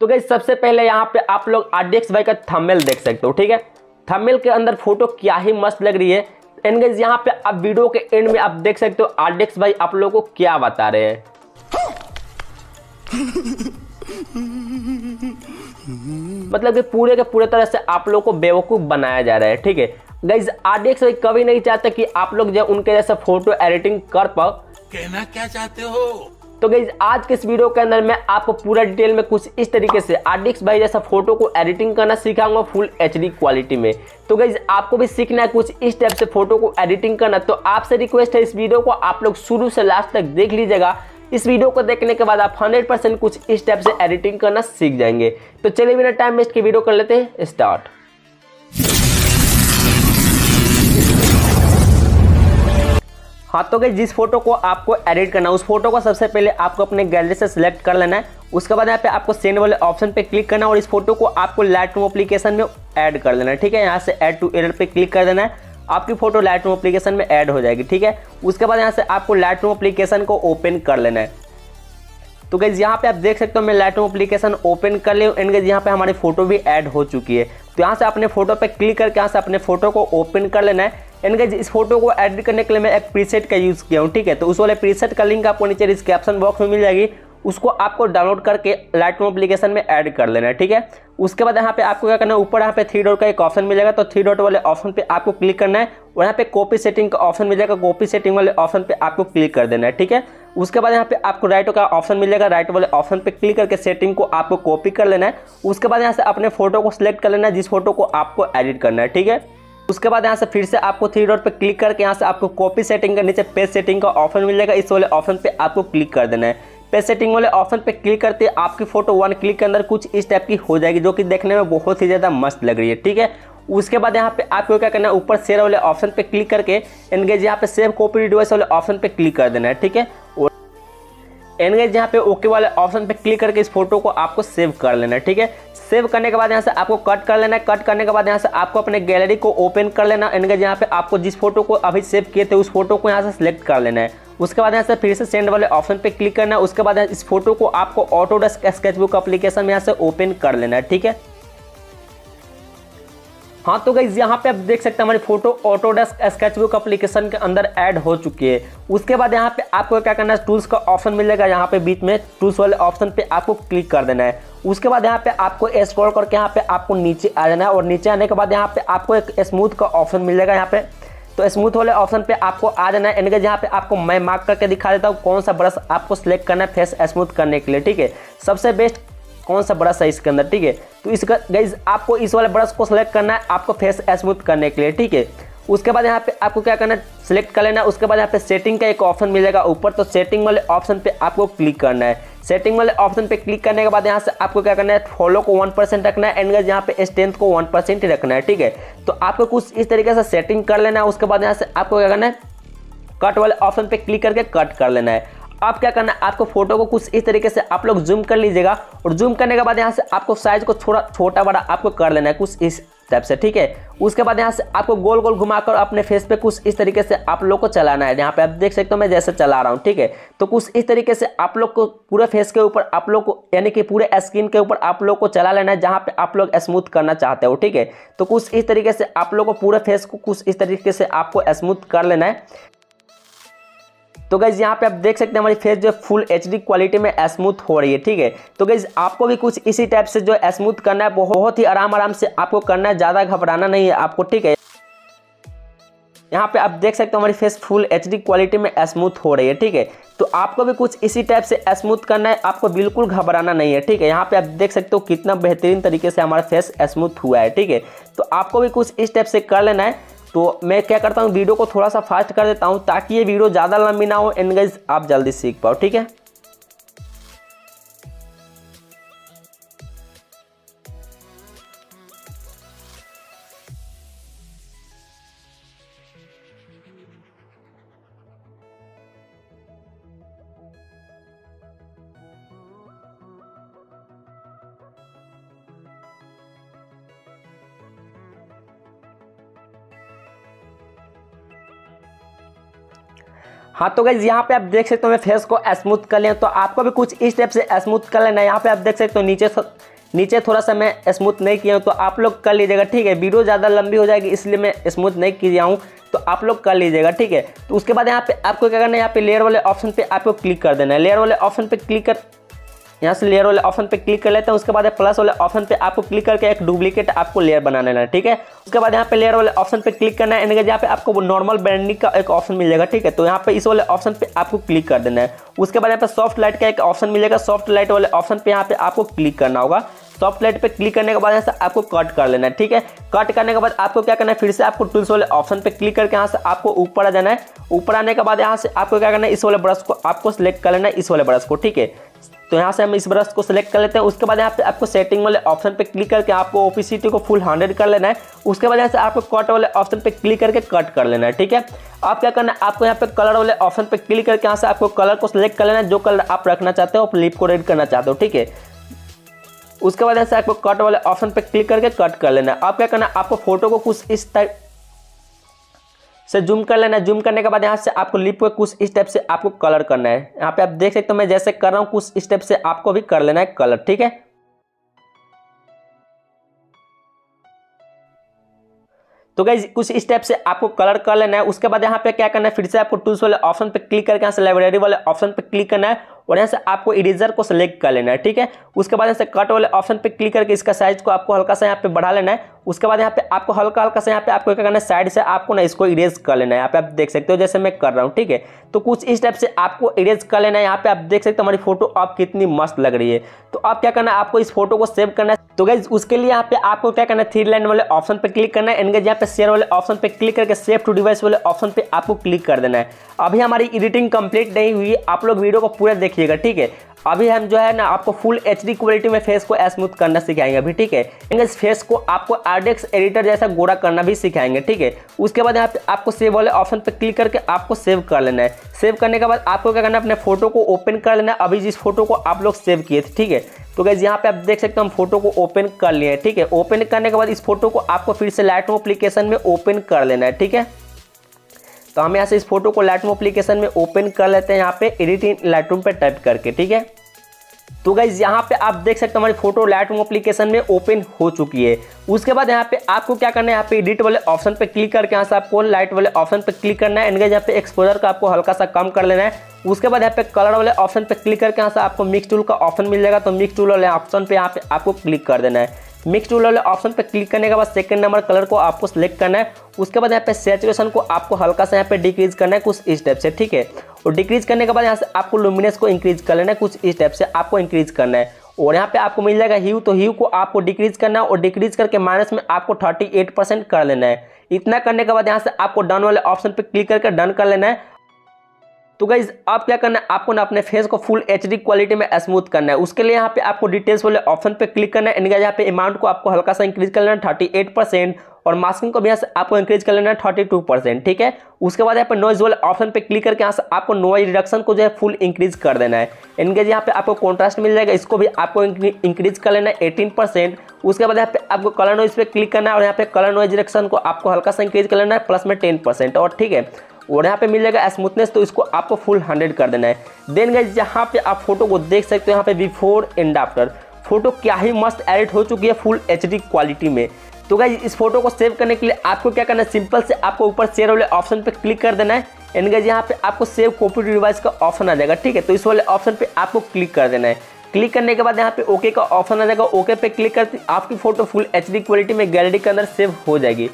तो गई सबसे पहले यहाँ पे आप लोग आरडीएक्स भाई का थंबनेल देख सकते हो, ठीक है? थंबनेल के अंदर फ़ोटो क्या ही मस्त लग रही है। एंड गाइस यहाँ पे आप वीडियो के एंड में आप देख सकते हो आरडीएक्स भाई आप लोगों को क्या बता रहे हैं। मतलब कि पूरे के पूरे तरह से आप लोगों को बेवकूफ़ बनाया जा रहा है, ठीक है? गाइज़ आरडीएक्स भाई कभी नहीं चाहते कि आप लोग जो उनके जैसा फ़ोटो एडिटिंग कर पाओ। कहना क्या चाहते हो? तो गई आज के इस वीडियो के अंदर मैं आपको पूरा डिटेल में कुछ इस तरीके से आरडीएक्स भाई जैसा फ़ोटो को एडिटिंग करना सिखाऊँगा फुल एचडी क्वालिटी में। तो गई आपको भी सीखना है कुछ इस टाइप से फ़ोटो को एडिटिंग करना। तो आपसे रिक्वेस्ट है इस वीडियो को आप लोग शुरू से लास्ट तक देख लीजिएगा। इस वीडियो को देखने के बाद आप 100 परसेंट कुछ इस टाइप से एडिटिंग करना सीख जाएँगे। तो चलिए बिना टाइम वेस्ट के वीडियो कर लेते हैं स्टार्ट हाँ तो गई जिस फ़ोटो को आपको एडिट करना है, उस फ़ोटो को सबसे पहले आपको अपने गैलरी से सिलेक्ट कर लेना है। उसके बाद यहाँ पे आपको सेंड वाले ऑप्शन पे क्लिक करना है और इस फ़ोटो को आपको लाइट रूम एप्लीकेशन में ऐड कर देना है, ठीक है? यहाँ से ऐड टू एरर पे क्लिक कर देना है। आपकी फ़ोटो लाइट रूम एप्लीकेशन में ऐड हो जाएगी, ठीक है? उसके बाद यहाँ से आपको लाइट रूम एप्लीकेशन को ओपन कर लेना है। तो गई यहाँ पे आप देख सकते हो, मैं लाइट रूम एप्लीकेशन ओपन कर लिया एंड गई यहाँ पे हमारी फ़ोटो भी ऐड हो चुकी है। तो यहाँ से अपने फ़ोटो पे क्लिक करके यहाँ से अपने फ़ोटो को ओपन कर लेना है। एंड गई इस फ़ोटो को एडिट करने के लिए मैं एक प्रीसेट का यूज़ किया हूँ, ठीक है? तो उस वाले प्रीसेट का लिंक आपको नीचे डिस्क्रिप्शन बॉक्स में मिल जाएगी। उसको आपको डाउनलोड करके लाइट एप्लीकेशन में ऐड कर लेना है, ठीक है? उसके बाद यहाँ पे आपको क्या करना है, ऊपर यहाँ पे थ्री डॉट का एक ऑप्शन मिलेगा तो थ्री डॉट वाले ऑप्शन पे आपको क्लिक करना है और यहाँ पे कॉपी सेटिंग का ऑप्शन मिलेगा कॉपी सेटिंग वाले ऑप्शन पे आपको क्लिक कर देना है, ठीक है? उसके बाद यहाँ पे आपको राइट का ऑप्शन मिलेगा राइट वाले ऑप्शन पे क्लिक करके सेटिंग को आपको कॉपी कर लेना है। उसके बाद यहाँ से अपने फ़ोटो को सिलेक्ट कर लेना है, जिस फ़ोटो को आपको एडिट करना है, ठीक है? उसके बाद यहाँ से फिर से आपको थ्री डॉट पे क्लिक करके यहाँ से आपको कॉपी सेटिंग के नीचे पेज सेटिंग का ऑप्शन मिल जाएगा। इस वाले ऑप्शन पे आपको क्लिक कर देना है। पेज सेटिंग वाले ऑप्शन पे क्लिक करते हैं आपकी फ़ोटो वन क्लिक के अंदर कुछ इस टाइप की हो जाएगी, जो कि देखने में बहुत ही ज़्यादा मस्त लग रही है, ठीक है? उसके बाद यहाँ पे आपको क्या करना है, ऊपर शेयर वाले ऑप्शन पे क्लिक करके एनगेज यहाँ पे सेव कॉपी डिवाइस वाले ऑप्शन पे क्लिक कर देना है, ठीक है? और एनगेज यहाँ पे ओके वाले ऑप्शन पे क्लिक करके इस फ़ोटो को आपको सेव कर लेना है, ठीक है? सेव करने के बाद यहाँ से आपको कट कर लेना है। कट करने के बाद यहाँ से आपको अपने गैलरी को ओपन कर लेना एनगेज यहाँ पे आपको जिस फ़ोटो को अभी सेव किए थे, उस फ़ोटो को यहाँ से सिलेक्ट कर लेना है। उसके बाद यहाँ से फिर से सेंड वाले ऑप्शन पे क्लिक करना है। उसके बाद इस फ़ोटो को आपको ऑटोडेस्क स्केचबुक अप्लीकेशन में यहाँ से ओपन कर लेना है, ठीक है? हाँ तो गई यहाँ पे आप देख सकते हैं हमारी फ़ोटो ऑटोडेस्क स्केचबुक एप्लीकेशन के अंदर ऐड हो चुकी है। उसके बाद यहाँ पे आपको क्या करना है टूल्स का ऑप्शन मिलेगा। यहाँ पे बीच में टूल्स वाले ऑप्शन पे आपको क्लिक कर देना है। उसके बाद यहाँ पे आपको स्क्रॉल करके यहाँ पे आपको नीचे आ जाना है और नीचे आने के बाद यहाँ पे आपको एक स्मूथ का ऑप्शन मिलेगा यहाँ पे। तो स्मूथ वाले ऑप्शन पे आपको आ जाना है। एंड यहाँ पे आपको मैं मार्क करके दिखा देता हूँ कौन सा ब्रश आपको सिलेक्ट करना है फेस स्मूथ करने के लिए, ठीक है? सबसे बेस्ट कौन सा ब्रश है इसके अंदर, ठीक है? तो इसका गाइज़ आपको इस वाले ब्रश को सिलेक्ट करना है, आपको फेस स्मूथ करने के लिए, ठीक है? उसके बाद यहाँ पे आपको क्या करना है? सिलेक्ट कर लेना है, उसके बाद यहाँ पे सेटिंग का एक ऑप्शन मिलेगा ऊपर तो सेटिंग वाले ऑप्शन पे आपको क्लिक करना है। सेटिंग वाले ऑप्शन पे क्लिक करने के बाद यहाँ से आपको क्या करना है? फॉलो को वन परसेंट रखना है एंड यहाँ पे स्ट्रेंथ को वन परसेंट रखना है, ठीक है? तो आपको कुछ इस तरीके से सेटिंग कर लेना है, उसके बाद यहाँ से आपको क्या करना है? कट वाले ऑप्शन पे क्लिक करके कट कर लेना है। आप क्या करना है? आपको फ़ोटो को कुछ इस तरीके से आप लोग जूम कर लीजिएगा और जूम करने के बाद यहाँ से आपको साइज़ को थोड़ा छोटा बड़ा आपको कर लेना है कुछ इस टाइप से, ठीक है? उसके बाद यहाँ से आपको गोल गोल घुमाकर अपने फेस पे कुछ इस तरीके से आप लोग को चलाना है। यहाँ पे आप देख सकते हो मैं जैसे चला रहा हूँ, ठीक है? तो कुछ इस तरीके से आप लोग को पूरे फेस के ऊपर आप लोग को, यानी कि पूरे स्किन के ऊपर आप लोग को चला लेना है, जहाँ पे आप लोग स्मूथ करना चाहते हो, ठीक है? तो कुछ इस तरीके से आप लोग को पूरे फेस को कुछ इस तरीके से आपको स्मूथ कर लेना है। तो गैज यहाँ पे आप देख सकते हैं हमारी फेस जो फुल एचडी क्वालिटी में स्मूथ हो रही है, ठीक है? तो गैज आपको भी कुछ इसी टाइप से जो स्मूथ करना है, बहुत ही आराम आराम से आपको करना है, ज़्यादा घबराना नहीं है आपको, ठीक है? यहाँ पे आप देख सकते हो हमारी फेस फुल एचडी क्वालिटी में स्मूथ हो रही है, ठीक है? तो आपको भी कुछ इसी टाइप से स्मूथ करना है, आपको बिल्कुल घबराना नहीं है, ठीक है? यहाँ पे आप देख सकते हो कितना बेहतरीन तरीके से हमारा फेस स्मूथ हुआ है, ठीक है? तो आपको भी कुछ इस टाइप से कर लेना है तो मैं क्या करता हूँ, वीडियो को थोड़ा सा फास्ट कर देता हूँ ताकि ये वीडियो ज़्यादा लंबी ना हो। एंड गाइज़ आप जल्दी सीख पाओ, ठीक है? हाँ तो गाइज़ यहाँ पे आप देख सकते हो मैं फेस को स्मूथ कर लें तो आपको भी कुछ इस टाइप से स्मूथ कर लेना यहाँ पे आप देख सकते हो नीचे नीचे थोड़ा सा मैं स्मूथ नहीं किया हूँ। तो आप लोग कर लीजिएगा, ठीक है? वीडियो ज़्यादा लंबी हो जाएगी, इसलिए मैं स्मूथ नहीं किया हूँ। तो आप लोग कर लीजिएगा, ठीक है? तो उसके बाद यहाँ पे आपको क्या करना है? यहाँ पे लेयर वाले ऑप्शन पे आपको क्लिक कर देना है। लेयर वाले ऑप्शन पे क्लिक कर यहाँ से लेयर वाले ऑप्शन पे क्लिक कर लेते हैं, उसके बाद प्लस वाले ऑप्शन पे आपको क्लिक करके एक डुप्लीकेट आपको लेयर बना लेना है ठीक है? उसके बाद यहाँ पे लेयर वाले ऑप्शन पे क्लिक करना है यहाँ पे आपको नॉर्मल ब्रांडिंग का एक ऑप्शन मिलेगा ठीक है? तो यहाँ पे इस वाले ऑप्शन पे आपको क्लिक कर देना है। उसके बाद यहाँ पे सॉफ्ट लाइट का एक ऑप्शन मिलेगा सॉफ्ट लाइट वाले ऑप्शन पे यहाँ पे आपको क्लिक करना होगा। सॉफ्ट लाइट पे क्लिक करने के बाद यहाँ से आपको कट कर लेना है, ठीक है? कट करने के बाद आपको क्या करना है? फिर से आपको टूल्स वाले ऑप्शन पे क्लिक करके यहाँ से आपको ऊपर आ जाना है। ऊपर आने के बाद यहाँ से आपको क्या करना है? इस वाले ब्रश को आपको सिलेक्ट कर लेना है, इस वाले ब्रश को, ठीक है? तो यहाँ से हम इस ब्रश को सिलेक्ट कर लेते हैं। उसके बाद यहाँ पे आपको सेटिंग वाले ऑप्शन पे क्लिक करके आपको ओपीसीटी को फुल हंड्रेड कर लेना है। उसके बाद यहाँ से आपको कट वाले ऑप्शन पे क्लिक करके कट कर लेना है, ठीक है? आप क्या करना है? आपको यहाँ पे कलर वाले ऑप्शन पे क्लिक करके यहाँ से आपको कलर को सिलेक्ट कर लेना है। जो कलर आप रखना चाहते हो लिप को रेड करना चाहते हो, ठीक है? उसके बाद ऐसे आपको कट वाले ऑप्शन पे क्लिक करके कट कर लेना है। आप क्या करना है? आपको फ़ोटो को कुछ इस टाइप से जूम कर लेना जूम करने के बाद यहाँ से आपको लिप को कुछ इस टाइप से आपको कलर करना है। यहाँ पे आप देख सकते हो मैं जैसे कर रहा हूँ, कुछ इस टाइप से आपको भी कर लेना है कलर ठीक है? तो गाइज़ कुछ इस टाइप से आपको कलर कर लेना है, उसके बाद यहाँ पे क्या करना है, फिर से आपको टूल्स वाले ऑप्शन पे क्लिक करके यहाँ से लाइब्रेरी वाले ऑप्शन पे क्लिक करना है और यहाँ से आपको इरेजर को सिलेक्ट कर लेना है, ठीक है? उसके बाद यहाँ से कट वाले ऑप्शन पे क्लिक करके इसका साइज़ को आपको हल्का सा यहाँ पे बढ़ा लेना है उसके बाद यहाँ पे आपको हल्का हल्का से यहाँ पे आपको क्या करना है साइड से आपको ना इसको इरेज कर लेना है। यहाँ पे आप देख सकते हो जैसे मैं कर रहा हूँ, ठीक है? तो कुछ इस टाइप से आपको इरेज कर लेना है। यहाँ पे आप देख सकते हो हमारी फ़ोटो आप कितनी मस्त लग रही है। तो आप क्या करना है, आपको इस फ़ोटो को सेव करना है। तो गाइज़ उसके लिए यहाँ पे आपको क्या करना है थ्री लाइन वाले ऑप्शन पे क्लिक करना है। एंड यहाँ पे शेयर वाले ऑप्शन पे क्लिक करके सेव टू डिवाइस वाले ऑप्शन पे आपको क्लिक कर देना है। अभी हमारी एडिटिंग कंप्लीट नहीं हुई। आप लोग वीडियो को पूरा देखिएगा, ठीक है? अभी हम जो है ना, आपको फुल एचडी क्वालिटी में फेस को स्मूथ करना सिखाएँगे अभी, ठीक है? इस फेस को आपको आरडेक्स एडिटर जैसा गोरा करना भी सिखाएँगे, ठीक है? उसके बाद यहाँ पे आपको सेव वाले ऑप्शन पर क्लिक करके आपको सेव कर लेना है। सेव करने के बाद आपको क्या करना है, अपने फ़ोटो को ओपन कर लेना है। अभी जिस फ़ोटो को आप लोग सेव किए थे, ठीक है? तो गैस यहाँ पे आप देख सकते हो हम फ़ोटो को ओपन कर लिए हैं, ठीक है? ओपन करने के बाद इस फ़ोटो को आपको फिर से लाइट एप्लीकेशन में ओपन कर लेना है, ठीक है? तो हम यहाँ से इस फ़ोटो को लाइट एप्लीकेशन में ओपन कर लेते हैं, यहाँ पे एडिटिंग लाइट पे टाइप करके, ठीक है? तो गाइज़ यहाँ पे आप देख सकते हो हमारी फ़ोटो लाइट रूम एप्लीकेशन में ओपन हो चुकी है। उसके बाद यहाँ पे आपको क्या करना है, यहाँ पे एडिट वाले ऑप्शन पे क्लिक करके यहाँ से आपको लाइट वाले ऑप्शन पे क्लिक करना है। एंड गाइज़ यहाँ पे एक्सपोजर का आपको हल्का सा कम कर लेना है। उसके बाद यहाँ पे कलर वाले ऑप्शन पे क्लिक करके यहाँ से आपको मिक्स टूल का ऑप्शन मिल जाएगा। तो मिक्स टूल वाले ऑप्शन पे यहाँ पे आपको क्लिक कर देना है। मिक्स टूल वाले ऑप्शन पर क्लिक करने के बाद सेकंड नंबर कलर को आपको सेलेक्ट करना है। उसके बाद यहाँ पे सेचुरेशन को आपको हल्का सा यहाँ पे डिक्रीज करना है कुछ इस टाइप से, ठीक है? और डिक्रीज करने के बाद यहाँ से आपको लुमिनेस को इंक्रीज कर लेना है, कुछ इस टाइप से आपको इंक्रीज करना है। और यहाँ पे आपको मिल जाएगा ह्यू तो ह्यू को आपको डिक्रीज करना है और डिक्रीज करके माइनस में आपको 38 परसेंट कर लेना है। इतना करने के बाद यहाँ से आपको डन वाले ऑप्शन पे क्लिक करके डन कर लेना है। तो गाइज़ आप क्या करना है? आपको ना अपने फेस को फुल एचडी क्वालिटी में स्मूथ करना है। उसके लिए यहाँ पे आपको डिटेल्स वाले ऑप्शन पे क्लिक करना है। यहाँ पे अमाउंट को आपको हल्का सा इंक्रीज कर लेना है थर्टी और मास्किंग को भी यहाँ से आपको इंक्रीज कर लेना है थर्टी टू परसेंट ठीक है? उसके बाद यहाँ पे नॉइज़ वाले ऑप्शन पे क्लिक करके यहाँ से आपको नॉइज़ रिडक्शन को जो है फुल इंक्रीज कर देना है। इनके यहाँ पे आपको कॉन्ट्रास्ट मिल जाएगा। इसको भी आपको इंक्रीज कर लेना है एटीन परसेंट उसके बाद यहाँ पे आपको कलर नॉइज़ पे क्लिक करना है और यहाँ पे कलर नॉइज़ रिडक्शन को आपको हल्का सा इंक्रीज कर लेना है प्लस में टेन परसेंट और, ठीक है? और यहाँ पे मिल जाएगा स्मूथनेस तो इसको आपको फुल हंड्रेड कर देना है। देन गए यहाँ पे आप फ़ोटो को देख सकते हो, यहाँ पे बिफोर एंड आफ्टर फ़ोटो क्या ही मस्त एडिट हो चुकी है फुल एचडी क्वालिटी में। तो गाइज़ इस फ़ोटो को सेव करने के लिए आपको क्या करना है? सिंपल से आपको ऊपर शेयर वाले ऑप्शन पर क्लिक कर देना है। एंड गाइज़ यहाँ पे आपको सेव कॉपी डिवाइस का ऑप्शन आ जाएगा, ठीक है? तो इस वाले ऑप्शन पे आपको क्लिक कर देना है। क्लिक करने के बाद यहाँ पे ओके का ऑप्शन आ जाएगा। ओके पे क्लिक करते आपकी फ़ोटो फुल एचडी क्वालिटी में गैलरी के अंदर सेव हो जाएगी।